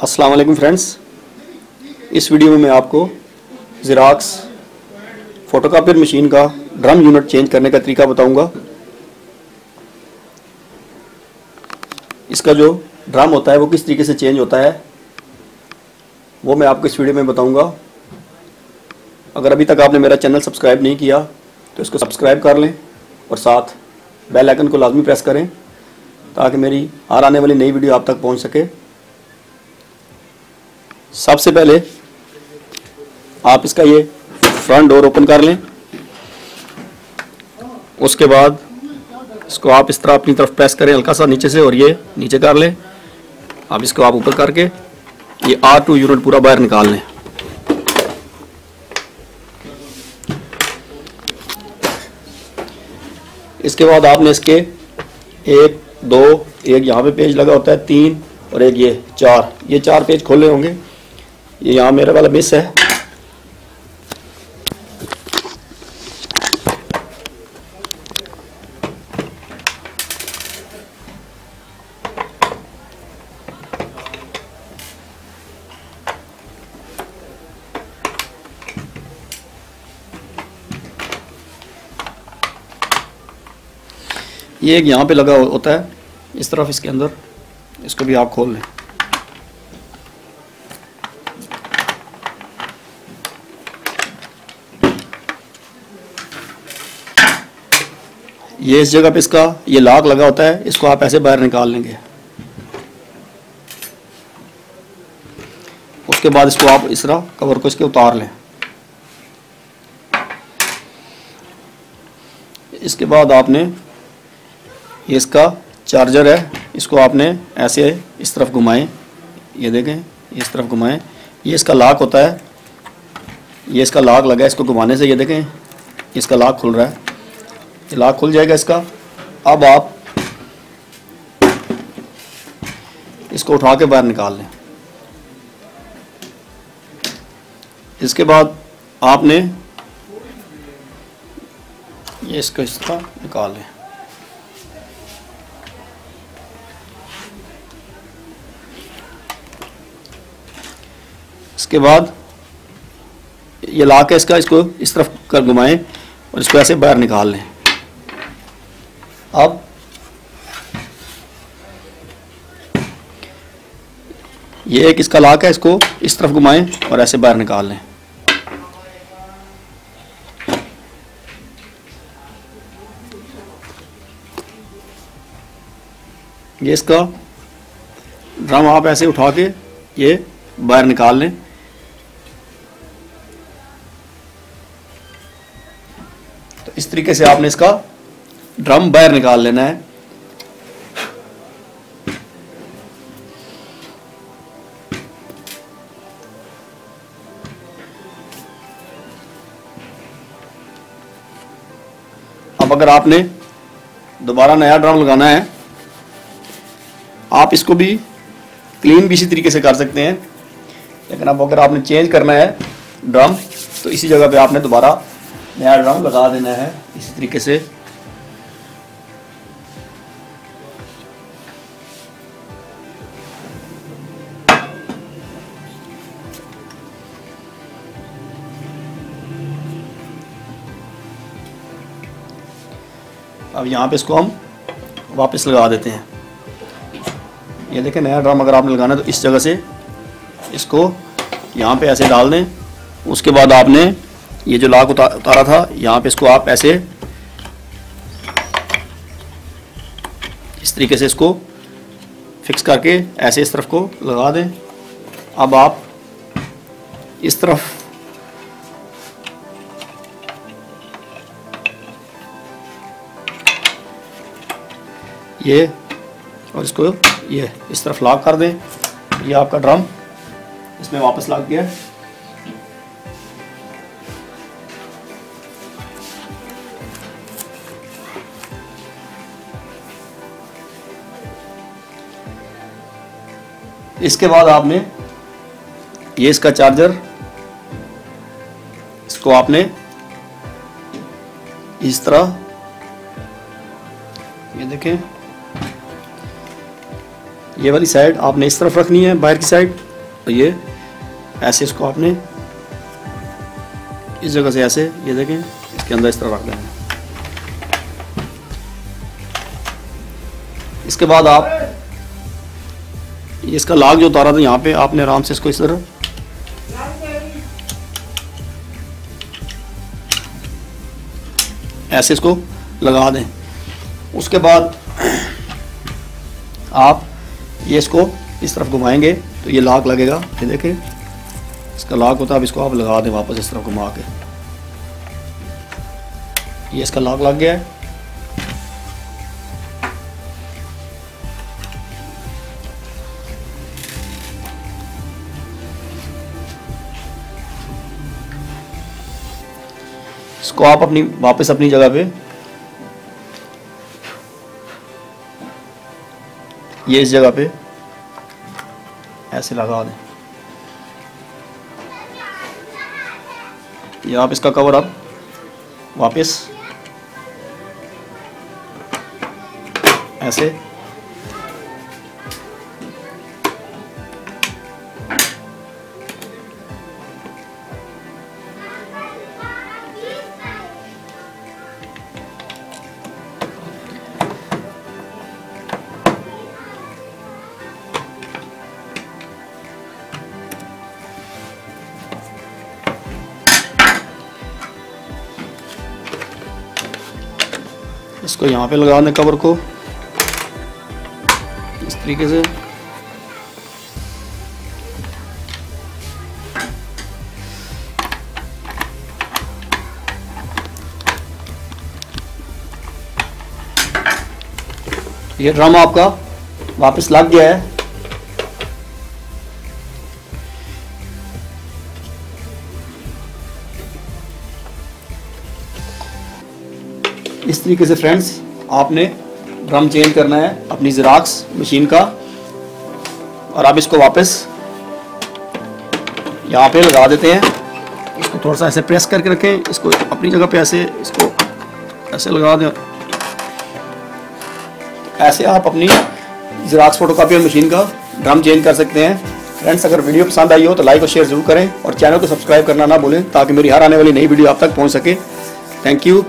अस्सलाम वालेकुम फ्रेंड्स इस वीडियो में मैं आपको ज़िराक्स फ़ोटोकॉपियर मशीन का ड्रम यूनिट चेंज करने का तरीका बताऊँगा। इसका जो ड्रम होता है वो किस तरीके से चेंज होता है, वो मैं आपको इस वीडियो में बताऊँगा। अगर अभी तक आपने मेरा चैनल सब्सक्राइब नहीं किया तो इसको सब्सक्राइब कर लें और साथ बेल आइकन को लाजमी प्रेस करें, ताकि मेरी हर आने वाली नई वीडियो आप तक पहुँच सके। सबसे पहले आप इसका ये फ्रंट डोर ओपन कर लें। उसके बाद इसको आप इस तरह अपनी तरफ़ प्रेस करें हल्का सा नीचे से और ये नीचे कर लें। अब इसको आप ऊपर करके ये आर टू यूनिट पूरा बाहर निकाल लें। इसके बाद आपने इसके एक, दो, एक यहाँ पे पेज लगा होता है, तीन और एक ये, चार। ये चार पेज खोले होंगे। ये यहाँ मेरे वाला मिस है। ये एक यहाँ पे लगा होता है। इस तरफ़ इसके अंदर। इसको भी आप खोल लें। ये इस जगह पे इसका, ये लाक लगा होता है, इसको आप ऐसे बाहर निकाल लेंगे। उसके बाद इसको आप इस तरह कवर को इसके उतार लें। इसके बाद आपने ये इसका चार्जर है, इसको आपने ऐसे इस तरफ़ घुमाएँ, ये देखें इस तरफ़ घुमाएँ। ये इसका लॉक होता है, ये इसका लॉक लगा है, इसको घुमाने से ये देखें इसका लॉक खुल रहा है। लॉक खुल जाएगा इसका। अब आप इसको उठा के बाहर निकाल लें। इसके बाद आपने ये इसको इस तरह निकाल लें। इसके बाद ये ला के इसका इसको इस तरफ़ कर घुमाएँ और इसको ऐसे बाहर निकाल लें। अब ये एक इसका लाक है, इसको इस तरफ़ घुमाएँ और ऐसे बाहर निकाल लें। ये इसका ड्रम आप ऐसे उठा के ये बाहर निकाल लें। तो इस तरीके से आपने इसका ड्रम बाहर निकाल लेना है। अब अगर आपने दोबारा नया ड्रम लगाना है, आप इसको भी क्लीन भी इसी तरीके से कर सकते हैं। लेकिन अब अगर आपने चेंज करना है ड्रम तो इसी जगह पे आपने दोबारा नया ड्रम लगा देना है, इसी तरीके से। अब यहाँ पे इसको हम वापस लगा देते हैं। ये देखें नया ड्रम अगर आपने लगाना है तो इस जगह से इसको यहाँ पे ऐसे डाल दें। उसके बाद आपने ये जो लाख उतार, उतारा था यहाँ पे इसको आप ऐसे इस तरीके से इसको फिक्स करके ऐसे इस तरफ़ को लगा दें। अब आप इस तरफ़ ये और इसको ये, इस तरफ़ लॉक कर दें। ये आपका ड्रम, इसमें वापस लग गया। इसके बाद आपने ये इसका चार्जर, इसको आपने इस तरह, ये देखें ये वाली साइड आपने इस तरफ़ रखनी है, बाहर की साइड तो ये, ऐसे इसको आपने इस जगह से ऐसे, ये देखें, इसके अंदर इस तरह रख देना इसके बाद आप इसका लाग जो उतारा था यहाँ पे, आपने आराम से इसको इस तरह ऐसे इसको लगा दें। उसके बाद आप ये इसको इस तरफ़ घुमाएँगे तो ये लाक लगेगा। ये देखें, इसका लाक होता है, अब इसको आप लगा दें वापस इस तरफ़ घुमा के। ये इसका लाक लग गया है। इसको आप अपनी, वापस अपनी जगह पे ये इस जगह पे। ऐसे लगा दें। ये आप इसका कवर आप वापस। ऐसे। इसको यहाँ पे लगा दें कवर को। इस तरीके से। ये ड्रम आपका वापस लग गया है। इस तरीके से फ्रेंड्स आपने ड्रम चेंज करना है अपनी ज़राक्स मशीन का और आप इसको वापस यहाँ पे लगा देते हैं। इसको थोड़ा सा ऐसे प्रेस करके रखें, इसको अपनी जगह पे ऐसे, इसको ऐसे लगा दें। ऐसे आप अपनी ज़राक्स फोटोकॉपी मशीन का ड्रम चेंज कर सकते हैं। फ्रेंड्स अगर वीडियो पसंद आई हो तो लाइक और शेयर ज़रूर करें और चैनल को सब्सक्राइब करना ना भूलें ताकि मेरी हर आने वाली नई वीडियो आप तक पहुँच सके। Thank you